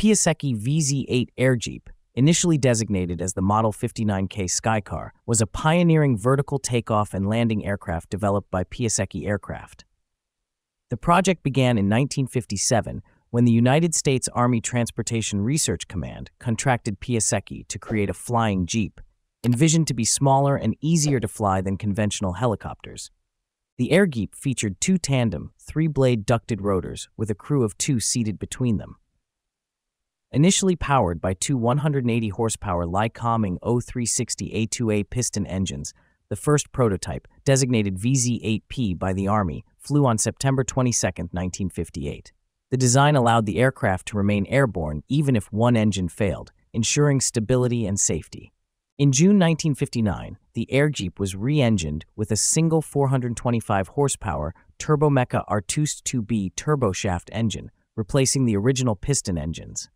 Piasecki VZ-8 Airgeep, initially designated as the Model 59K Skycar, was a pioneering vertical takeoff and landing aircraft developed by Piasecki Aircraft. The project began in 1957 when the United States Army Transportation Research Command contracted Piasecki to create a flying Jeep, envisioned to be smaller and easier to fly than conventional helicopters. The Airgeep featured two tandem, three blade ducted rotors with a crew of two seated between them. Initially powered by two 180 horsepower Lycoming 0360 A2A piston engines, the first prototype, designated VZ-8P by the Army, flew on September 22, 1958. The design allowed the aircraft to remain airborne even if one engine failed, ensuring stability and safety. In June 1959, the Airgeep was re-engined with a single 425 horsepower Turbomeca Artouste 2B turboshaft engine, replacing the original piston engines.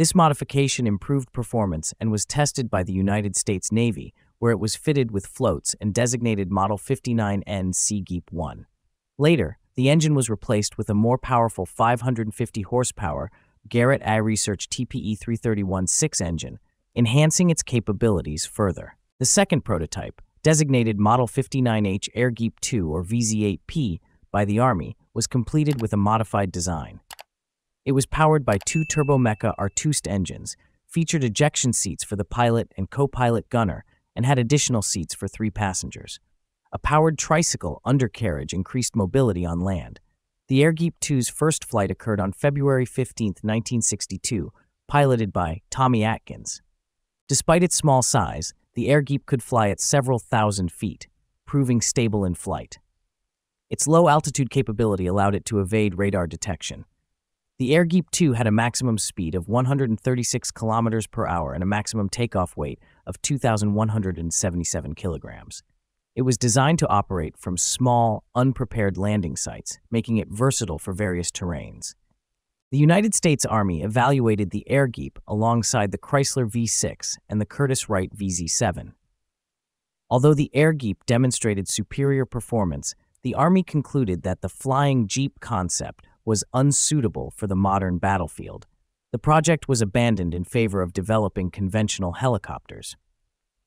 This modification improved performance and was tested by the United States Navy, where it was fitted with floats and designated Model 59N Seageep 1. Later, the engine was replaced with a more powerful 550 horsepower Garrett AiResearch TPE 331-6 engine, enhancing its capabilities further. The second prototype, designated Model 59H Airgeep 2 or VZ-8P by the Army, was completed with a modified design. It was powered by two Turbomeca Artouste engines, featured ejection seats for the pilot and co-pilot gunner, and had additional seats for three passengers. A powered tricycle undercarriage increased mobility on land. The Airgeep 2's first flight occurred on February 15, 1962, piloted by Tommy Atkins. Despite its small size, the Airgeep could fly at several thousand feet, proving stable in flight. Its low altitude capability allowed it to evade radar detection. The Airgeep 2 had a maximum speed of 136 kilometers per hour and a maximum takeoff weight of 2,177 kilograms. It was designed to operate from small, unprepared landing sites, making it versatile for various terrains. The United States Army evaluated the Airgeep alongside the Chrysler VZ-6 and the Curtiss-Wright VZ7. Although the Airgeep demonstrated superior performance, the Army concluded that the flying Jeep concept was unsuitable for the modern battlefield. The project was abandoned in favor of developing conventional helicopters.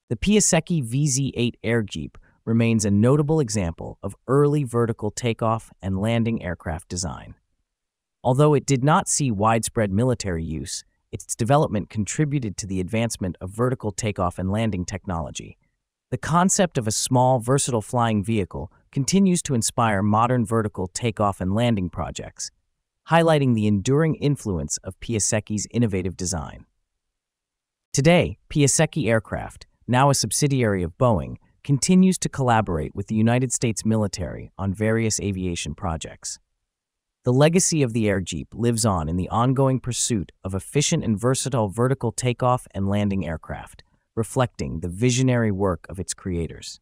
The Piasecki VZ-8 Airgeep remains a notable example of early vertical takeoff and landing aircraft design. Although it did not see widespread military use, its development contributed to the advancement of vertical takeoff and landing technology. The concept of a small, versatile flying vehicle continues to inspire modern vertical takeoff and landing projects, highlighting the enduring influence of Piasecki's innovative design. Today, Piasecki Aircraft, now a subsidiary of Boeing, continues to collaborate with the United States military on various aviation projects. The legacy of the Airgeep lives on in the ongoing pursuit of efficient and versatile vertical takeoff and landing aircraft, reflecting the visionary work of its creators.